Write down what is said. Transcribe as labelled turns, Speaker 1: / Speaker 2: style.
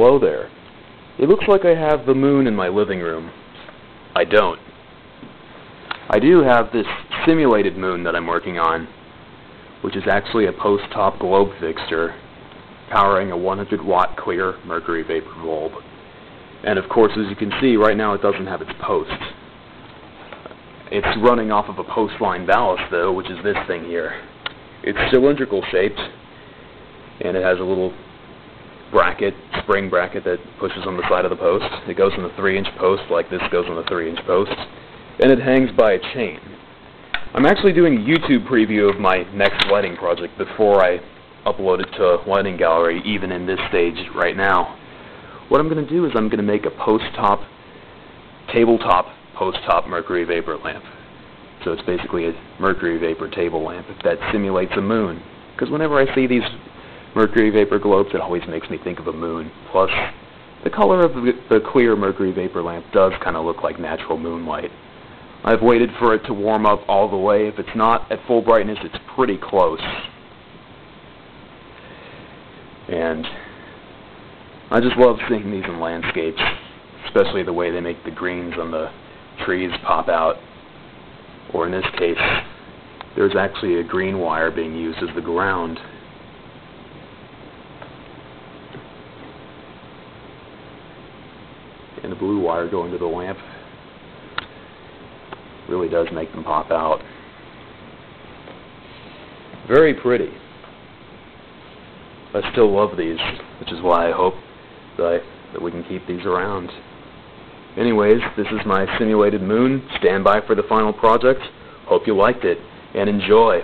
Speaker 1: hello there. It looks like I have the moon in my living room. I don't. I do have this simulated moon that I'm working on, which is actually a post-top globe fixture powering a 100 watt clear mercury vapor bulb. And of course, as you can see, right now it doesn't have its post. It's running off of a post-line ballast though, which is this thing here. It's cylindrical shaped, and it has a little bracket, spring bracket that pushes on the side of the post. It goes on the 3 inch post like this goes on the 3 inch post, and it hangs by a chain. I'm actually doing a YouTube preview of my next lighting project before I upload it to a Lighting Gallery, even in this stage right now. What I'm going to do is I'm going to make a post-top, tabletop post-top mercury vapor lamp. So it's basically a mercury vapor table lamp that simulates a moon. Because whenever I see these mercury vapor globes, it always makes me think of a moon. Plus, the color of the, clear mercury vapor lamp does kind of look like natural moonlight. I've waited for it to warm up all the way. If it's not at full brightness, it's pretty close. And I just love seeing these in landscapes, especially the way they make the greens on the trees pop out. Or in this case, there's actually a green wire being used as the ground. And the blue wire going to the lamp really does make them pop out. Very pretty. I still love these, which is why I hope that, I, that we can keep these around. Anyways, this is my simulated moon. Stand by for the final project. Hope you liked it, and enjoy.